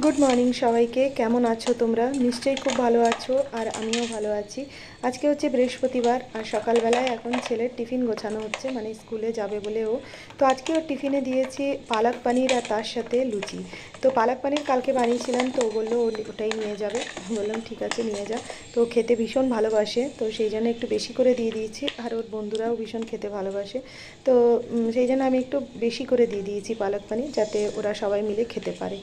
Good morning সবাইকে। কেমন আছো তোমরা? নিশ্চয়ই খুব ভালো আছো, আর আমিও ভালো আছি। আজকে হচ্ছে বৃহস্পতিবার, আর সকালবেলায় এখন ছেলের টিফিন গোছানো হচ্ছে মানে স্কুলে যাবে বলে ও তো আজকে ওর টিফিনে দিয়েছি পালক পানির আর তার সাথে লুচি। তো পালক পানির কালকে বানিয়েছিলাম, তো ও বলল ওটাই নিয়ে যাবে। বললাম, ঠিক আছে, নিয়ে যা। তো খেতে ভীষণ ভালোবাসে, তো সেই জন্য একটু বেশি করে দিয়ে দিয়েছি, আর ওর বন্ধুরাও ভীষণ খেতে ভালোবাসে। তো সেই জন্য আমি একটু বেশি করে দিয়ে দিয়েছি পালক পানির, যাতে ওরা সবাই মিলে খেতে পারে।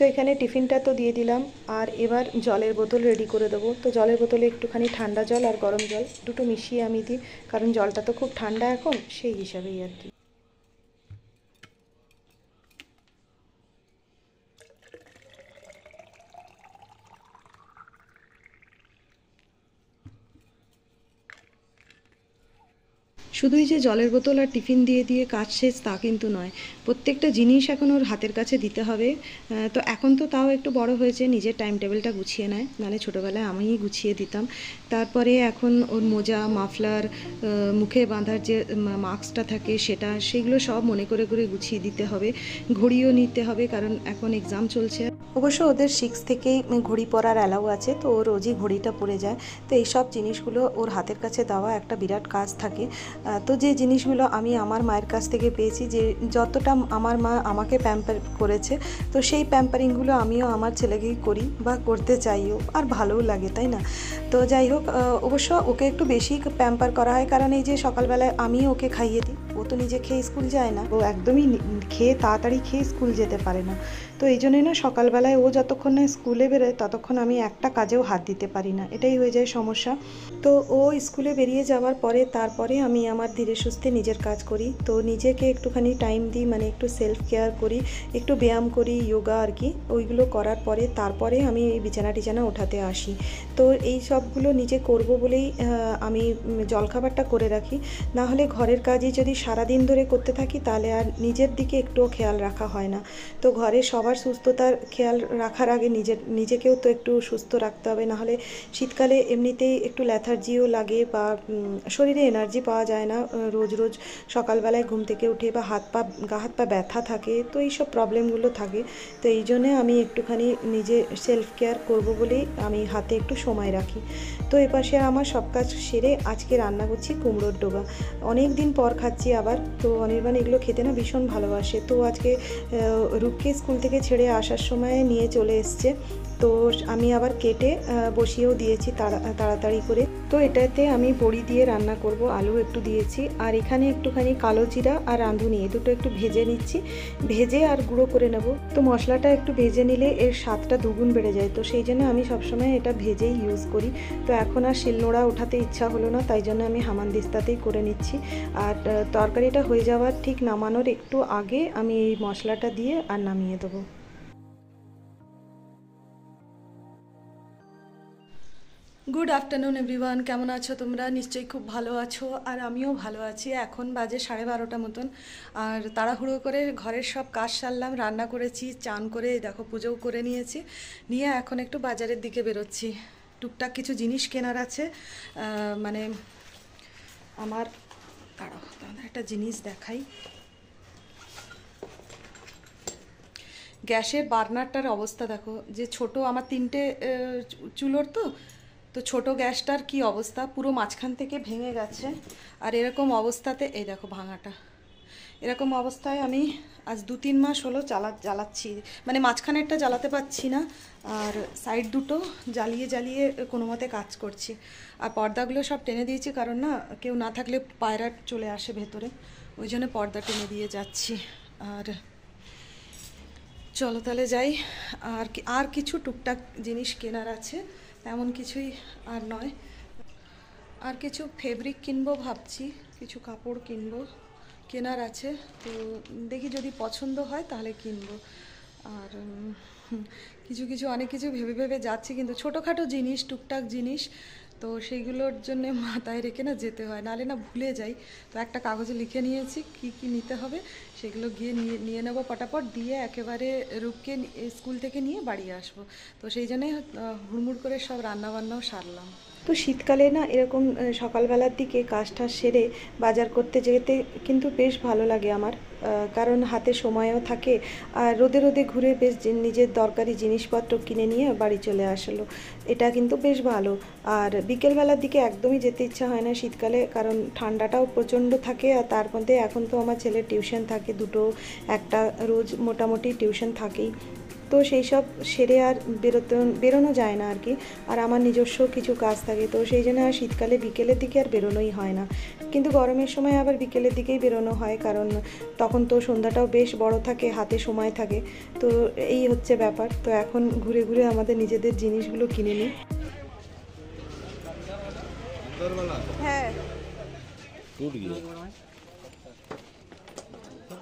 তো এখানে টিফিনটা তো দিয়ে দিলাম। আর এবার জলের বোতল রেডি করে দেবো। তো জলের বোতলে একটুখানি ঠান্ডা জল আর গরম জল দুটো মিশিয়ে আমি দিই। কারণ জলটা তো খুব ঠান্ডা এখন, সেই হিসাবেই আর কি। শুধুই যে জলের বোতল আর টিফিন দিয়ে দিয়ে কাজ শেষ তা কিন্তু নয়। প্রত্যেকটা জিনিস এখন ওর হাতের কাছে দিতে হবে। তো এখন তো তাও একটু বড় হয়েছে, নিজের টাইম টেবিলটা গুছিয়ে নেয়। নাহলে ছোটোবেলায় আমিই গুছিয়ে দিতাম। তারপরে এখন ওর মোজা, মাফলার মুখে বাঁধার যে মাস্কটা থাকে, সেটা, সেগুলো সব মনে করে করে গুছিয়ে দিতে হবে। ঘড়িও নিতে হবে, কারণ এখন এক্সাম চলছে। অবশ্য ওদের সিক্স থেকেই ঘড়ি পরার অ্যালাউ আছে, তো ওর রোজই ঘড়িটা পরে যায়। তো এইসব জিনিসগুলো ওর হাতের কাছে দেওয়া একটা বিরাট কাজ থাকে। তো যে জিনিসগুলো আমি আমার মায়ের কাছ থেকে পেয়েছি, যে যতটা আমার মা আমাকে প্যাম্পার করেছে, তো সেই প্যাম্পারিংগুলো আমিও আমার ছেলেকেই করি বা করতে চাইও, আর ভালোও লাগে, তাই না? তো যাই হোক অবশ্য ওকে একটু বেশি প্যাম্পার করা হয়, কারণ এই যে সকালবেলায় আমি ওকে খাইয়ে দিই, ও তো নিজে খেয়ে স্কুল যায় না। ও একদমই খেয়ে তাড়াতাড়ি খেয়ে স্কুল যেতে পারে না। তো এই জন্যই না সকালবেলায় ও যতক্ষণ না স্কুলে বেরোয়, ততক্ষণ আমি একটা কাজেও হাত দিতে পারি না। এটাই হয়ে যায় সমস্যা। তো ও স্কুলে বেরিয়ে যাওয়ার পরে, তারপরে আমি আমার ধীরে সুস্থে নিজের কাজ করি। তো নিজেকে একটুখানি টাইম দিই মানে একটু সেলফ কেয়ার করি, একটু ব্যায়াম করি যোগা আর কি, ওইগুলো করার পরে, তারপরে আমি এই বিছানা টিছানা ওঠাতে আসি। তো এই সবগুলো নিজে করব বলেই আমি জলখাবারটা করে রাখি। না হলে ঘরের কাজই যদি সারাদিন ধরে করতে থাকি, তাহলে আর নিজের দিকে একটুও খেয়াল রাখা হয় না। তো ঘরে সবার সুস্থতার খেয়াল রাখার আগে নিজের নিজেকেও তো একটু সুস্থ রাখতে হবে। না হলে শীতকালে এমনিতেই একটু ল্যাথার্জিও লাগে বা শরীরে এনার্জি পাওয়া যায় না রোজ রোজ সকালবেলায় ঘুম থেকে উঠে বা হাত পা, গা হাত পা ব্যথা থাকে, তো এইসব প্রবলেমগুলো থাকে। তো এই জন্যে আমি একটুখানি নিজে সেলফ কেয়ার করব বলেই আমি হাতে একটু সময় রাখি। তো এপাশে আমার সব কাজ সেরে আজকে রান্না করছি কুমড়োর ডোবা। অনেক দিন পর খাচ্ছি আবার, তো অনির্বাণ এগুলো খেতে না ভীষণ ভালোবাসে। তো আজকে রূপকে স্কুল থেকে ছেড়ে আসার সময় নিয়ে চলে এসছে। তো আমি আবার কেটে বসিয়েও দিয়েছি তাড়া- তাড়াতাড়ি করে। তো এটাতে আমি বড়ি দিয়ে রান্না করব, আলু একটু দিয়েছি, আর এখানে একটুখানি কালো জিরা আর রাঁধুনি এ দুটো একটু ভেজে নিচ্ছি, ভেজে আর গুঁড়ো করে নেব। তো মশলাটা একটু ভেজে নিলে এর স্বাদটা দুগুণ বেড়ে যায়, তো সেই জন্য আমি সবসময় এটা ভেজেই ইউজ করি। তো এখন আর শিলনোড়া ওঠাতে ইচ্ছা হলো না, তাই জন্য আমি হামানদিস্তাতেই করে নিচ্ছি। আর তরকারিটা হয়ে যাওয়ার ঠিক নামানোর একটু আগে আমি এই মশলাটা দিয়ে আর নামিয়ে দেবো। গুড আফটারনুন এভরিওয়ান, কেমন আছো তোমরা? নিশ্চয়ই খুব ভালো আছো, আর আমিও ভালো আছি। এখন বাজে সাড়ে বারোটা মতন, আর তাড়াহুড়ো করে ঘরের সব কাজ সারলাম, রান্না করেছি, চান করে দেখো পুজোও করে নিয়েছি। নিয়ে এখন একটু বাজারের দিকে বেরোচ্ছি। টুকটাক কিছু জিনিস কেনার আছে মানে আমার, দাঁড়াও একটা জিনিস দেখাই। গ্যাসের বার্নারটার অবস্থা দেখো, যে ছোট, আমার তিনটে চুলোর তো তো ছোট গ্যাসটার কি অবস্থা? পুরো মাঝখান থেকে ভেঙে গেছে। আর এরকম অবস্থাতে, এই দেখো ভাঙাটা। এরকম অবস্থায় আমি আজ দু তিন মাস হলো চালা জ্বালাচ্ছি। মানে মাঝখানেরটা জ্বালাতে পারছি না, আর সাইড দুটো জ্বালিয়ে জ্বালিয়ে কোনো মতে কাজ করছি। আর পর্দাগুলো সব টেনে দিয়েছি, কারণ না, কেউ না থাকলে পায়রা চলে আসে ভেতরে। ওই জন্য পর্দা টেনে দিয়ে যাচ্ছি। আর চলো তাহলে যাই। আর আর কিছু টুকটাক জিনিস কেনার আছে। তেমন কিছুই আর নয়। আর কিছু ফেব্রিক কিনবো ভাবছি, কিছু কাপড় কিনবো, কেনার আছে। তো দেখি যদি পছন্দ হয় তাহলে কিনবো। আর কিছু কিছু, অনেক কিছু ভেবে ভেবে যাচ্ছি, কিন্তু ছোটোখাটো জিনিস, টুকটাক জিনিস তো সেইগুলোর জন্য মাথায় রেখে না যেতে হয় নাহলে না ভুলে যাই। তো একটা কাগজে লিখে নিয়েছি, কি কি নিতে হবে সেগুলো গিয়ে নিয়ে নিয়ে নেব পটাপট, দিয়ে একেবারে রূপকে স্কুল থেকে নিয়ে বাড়ি আসব। তো সেই জন্যই হুড়মুড় করে সব রান্নাবান্নাও সারলাম। তো শীতকালে না এরকম সকালবেলার দিকে কাজ টাজ সেরে বাজার করতে যেতে কিন্তু বেশ ভালো লাগে আমার। কারণ হাতে সময়ও থাকে। আর রোদে রোদে ঘুরে বেশ নিজের দরকারি জিনিসপত্র কিনে নিয়ে বাড়ি চলে আসলো। এটা কিন্তু বেশ ভালো। আর বিকেলবেলার দিকে একদমই যেতে ইচ্ছা হয় না শীতকালে, কারণ ঠান্ডাটাও প্রচণ্ড থাকে। আর তার মধ্যে এখন তো আমার ছেলের টিউশন থাকে দুটো, একটা রোজ মোটামুটি টিউশন থাকেই। তো সেই সব সেরে আর বেরোতে বেরোনো যায় না আর কি। আর আমার নিজস্ব কিছু কাজ থাকে তো সেই জন্য আর শীতকালে বিকেলের দিকে আর বেরোনোই হয় না। কিন্তু গরমের সময় আবার বিকেলের দিকেই বেরোনো হয় কারণ তখন তো সন্ধ্যাটাও বেশ বড় থাকে হাতে সময় থাকে। তো এই হচ্ছে ব্যাপার। তো এখন ঘুরে ঘুরে আমাদের নিজেদের জিনিসগুলো কিনে নিই। হ্যাঁ।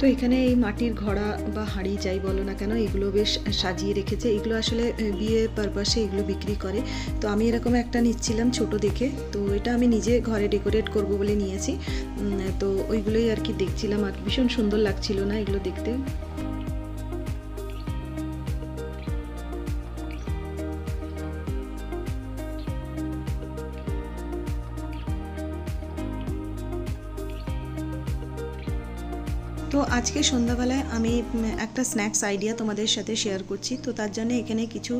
তো এখানে এই মাটির ঘড়া বা হাঁড়ি যাই বলো না কেন, এগুলো বেশ সাজিয়ে রেখেছে। এগুলো আসলে বিয়ে পারপাসে এগুলো বিক্রি করে। তো আমি এরকম একটা নিচ্ছিলাম ছোট দেখে। তো এটা আমি নিজে ঘরে ডেকোরেট করব বলে নিয়েছি। তো ওইগুলোই আর কি দেখছিলাম। আর ভীষণ সুন্দর লাগছিল না এগুলো দেখতে। তো আজকে সন্ধ্যাবেলায় আমি একটা স্ন্যাক্স আইডিয়া তোমাদের সাথে শেয়ার করছি। তো তার জন্য এখানে কিছু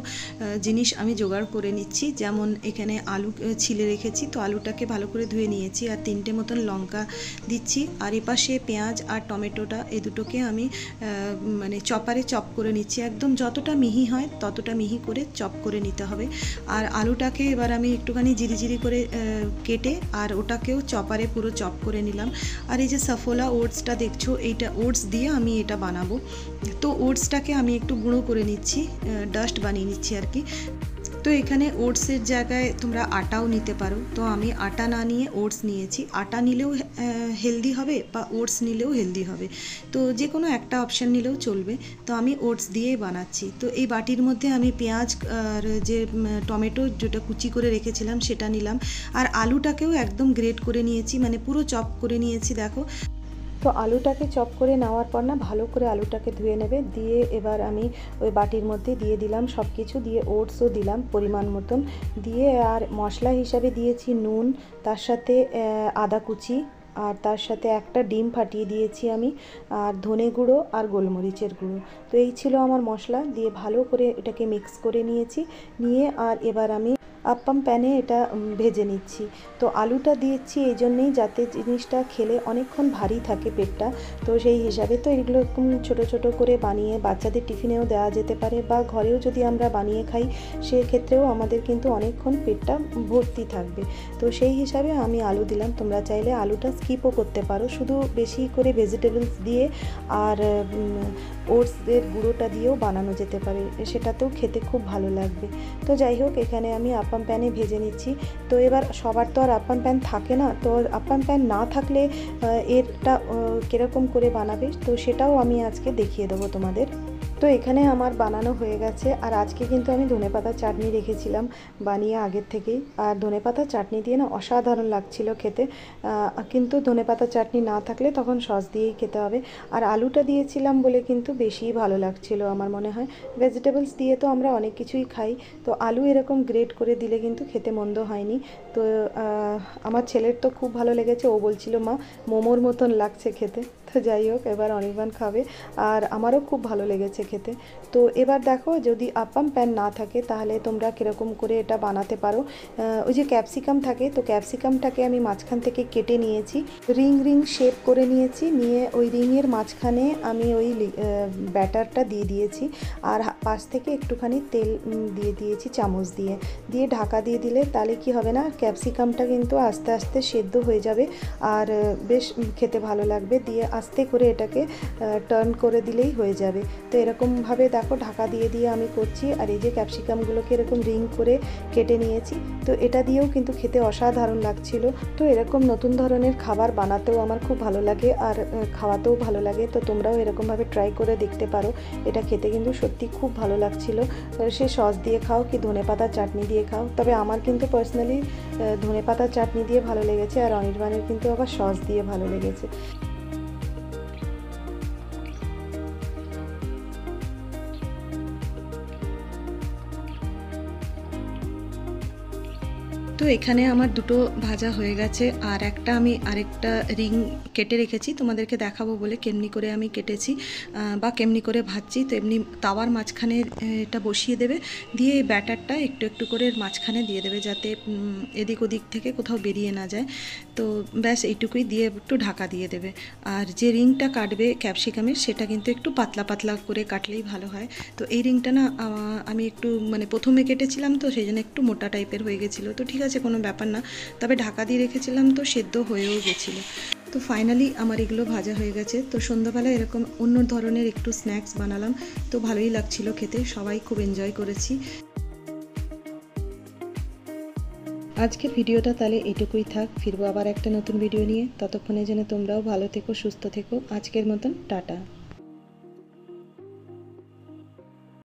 জিনিস আমি জোগাড় করে নিচ্ছি। যেমন এখানে আলু ছিলে রেখেছি। তো আলুটাকে ভালো করে ধুয়ে নিয়েছি আর তিনটে মতন লঙ্কা দিচ্ছি। আর এপাশে পেঁয়াজ আর টমেটোটা এ দুটোকে আমি মানে চপারে চপ করে নিচ্ছি। একদম যতটা মিহি হয় ততটা মিহি করে চপ করে নিতে হবে। আর আলুটাকে এবার আমি একটুখানি জিরি জিরি করে কেটে আর ওটাকেও চপারে পুরো চপ করে নিলাম। আর এই যে সাফোলা ওটসটা দেখছ এইটা ওটস দিয়ে আমি এটা বানাবো। তো ওটসটাকে আমি একটু গুঁড়ো করে নিচ্ছি ডাস্ট বানিয়ে নিচ্ছি আর কি। তো এখানে ওটসের জায়গায় তোমরা আটাও নিতে পারো। তো আমি আটা না নিয়ে ওটস নিয়েছি। আটা নিলেও হেলদি হবে বা ওটস নিলেও হেলদি হবে। তো যে কোনো একটা অপশান নিলেও চলবে। তো আমি ওটস দিয়েই বানাচ্ছি। তো এই বাটির মধ্যে আমি পেঁয়াজ আর যে টমেটো যেটা কুচি করে রেখেছিলাম সেটা নিলাম। আর আলুটাকেও একদম গ্রেট করে নিয়েছি। মানে পুরো চপ করে নিয়েছি, দেখো। তো আলুটাকে চপ করে নেওয়ার পর না ভালো করে আলুটাকে ধুয়ে নেবে। দিয়ে এবার আমি ওই বাটির মধ্যে দিয়ে দিলাম সব কিছু দিয়ে ওটসও দিলাম পরিমাণ মতন। দিয়ে আর মশলা হিসাবে দিয়েছি নুন, তার সাথে আদা কুচি, আর তার সাথে একটা ডিম ফাটিয়ে দিয়েছি আমি, আর ধনে গুঁড়ো আর গোলমরিচের গুঁড়ো। তো এই ছিল আমার মশলা, দিয়ে ভালো করে এটাকে মিক্স করে নিয়েছি। নিয়ে আর এবার আমি আপ্পাম প্যানে এটা ভেজে নিচ্ছি। তো আলুটা দিয়েছি এই জন্যেই যাতে জিনিসটা খেলে অনেকক্ষণ ভারী থাকে পেটটা। তো সেই হিসাবে তো এগুলো এরকম ছোটো ছোটো করে বানিয়ে বাচ্চাদের টিফিনেও দেওয়া যেতে পারে বা ঘরেও যদি আমরা বানিয়ে খাই, সেক্ষেত্রেও আমাদের কিন্তু অনেকক্ষণ পেটটা ভর্তি থাকবে। তো সেই হিসাবে আমি আলু দিলাম। তোমরা চাইলে আলুটা স্কিপও করতে পারো। শুধু বেশি করে ভেজিটেবলস দিয়ে আর ওটসের গুঁড়োটা দিয়েও বানানো যেতে পারে। সেটাতেও খেতে খুব ভালো লাগবে। তো যাই হোক, এখানে আমি আপ্পাম প্যানে ভেজে নিচ্ছি। তো এবার সবার তো আর আপ্পাম প্যান থাকে না, তো আপ্পাম প্যান না থাকলে এরটা কীরকম করে বানাবে? তো সেটাও আমি আজকে দেখিয়ে দেবো তোমাদের। তো এখানে আমার বানানো হয়ে গেছে। আর আজকে কিন্তু আমি ধনেপাতার চাটনি রেখেছিলাম বানিয়ে আগের থেকেই। আর ধনেপাতার চাটনি দিয়ে না অসাধারণ লাগছিল খেতে। কিন্তু ধনেপাতার চাটনি না থাকলে তখন সস দিয়েই খেতে হবে। আর আলুটা দিয়েছিলাম বলে কিন্তু বেশিই ভালো লাগছিল আমার মনে হয়। ভেজিটেবলস দিয়ে তো আমরা অনেক কিছুই খাই। তো আলু এরকম গ্রেট করে দিলে কিন্তু খেতে মন্দ হয়নি। তো আমার ছেলের তো খুব ভালো লেগেছে। ও বলছিল, মা, মোমোর মতন লাগছে খেতে। তো যাই হোক, এবার অনির্বাণ খাবে। আর আমারও খুব ভালো লেগেছে খেতে। তো এবার দেখো, যদি আপ্পাম প্যান না থাকে, তাহলে তোমরা কীরকম করে এটা বানাতে পারো। ওই যে ক্যাপসিকাম থাকে, তো ক্যাপসিকামটাকে আমি মাঝখান থেকে কেটে নিয়েছি। রিং রিং শেপ করে নিয়েছি। নিয়ে ওই রিংয়ের মাঝখানে আমি ওই ব্যাটারটা দিয়ে দিয়েছি। আর পাশ থেকে একটুখানি তেল দিয়ে দিয়েছি চামচ দিয়ে। দিয়ে ঢাকা দিয়ে দিলে তাহলে কি হবে না, ক্যাপসিকামটা কিন্তু আস্তে আস্তে সেদ্ধ হয়ে যাবে। আর বেশ খেতে ভালো লাগবে। দিয়ে আস্তে করে এটাকে টার্ন করে দিলেই হয়ে যাবে। তো এরকমভাবে দেখো ঢাকা দিয়ে দিয়ে আমি করছি। আর এই যে ক্যাপসিকামগুলোকে এরকম রিং করে কেটে নিয়েছি। তো এটা দিয়েও কিন্তু খেতে অসাধারণ লাগছিল। তো এরকম নতুন ধরনের খাবার বানাতেও আমার খুব ভালো লাগে আর খাওয়াতেও ভালো লাগে। তো তোমরাও এরকমভাবে ট্রাই করে দেখতে পারো। এটা খেতে কিন্তু সত্যি খুব ভালো লাগছিল। সে সস দিয়ে খাও কি ধনে পাতার চাটনি দিয়ে খাও। তবে আমার কিন্তু পার্সোনালি ধনে পাতার চাটনি দিয়ে ভালো লেগেছে আর অনির্বাণের কিন্তু আবার সস দিয়ে ভালো লেগেছে। তো এখানে আমার দুটো ভাজা হয়ে গেছে, আর একটা আমি আরেকটা রিং কেটে রেখেছি, তোমাদেরকে দেখাবো বলে কেমনি করে আমি কেটেছি বা কেমনি করে ভাজছি তো এমনি তাওয়ার মাঝখানে এটা বসিয়ে দেবে, দিয়ে এই ব্যাটারটা একটু একটু করে মাঝখানে দিয়ে দেবে যাতে এদিক ওদিক থেকে কোথাও বেরিয়ে না যায়, তো ব্যাস এইটুকুই দিয়ে একটু ঢাকা দিয়ে দেবে, আর যে রিংটা কাটবে ক্যাপসিকামের, সেটা কিন্তু একটু পাতলা পাতলা করে কাটলেই ভালো হয়, তো এই রিংটা না আমি একটু মানে প্রথমে কেটেছিলাম তো, সেই জন্য একটু মোটা টাইপের হয়ে গেছিল, তো ঠিক আছে, কোনো ব্যাপার না। তবে ঢাকা দিয়ে রেখেছিলাম তো সেদ্ধ হয়েও গেছিল। তো ফাইনালি আমার এগুলো ভাজা হয়ে গেছে। তো সন্ধ্যাবেলা এরকম অন্য ধরনের একটু স্ন্যাক্স বানালাম। তো ভালোই লাগছিল খেতে, সবাই খুব এনজয় করেছি। আজকের ভিডিওটা তাহলে এটুকুই থাক। ফিরবো আবার একটা নতুন ভিডিও নিয়ে। ততক্ষণে যেন তোমরাও ভালো থেকো, সুস্থ থেকো। আজকের মতন, টাটা।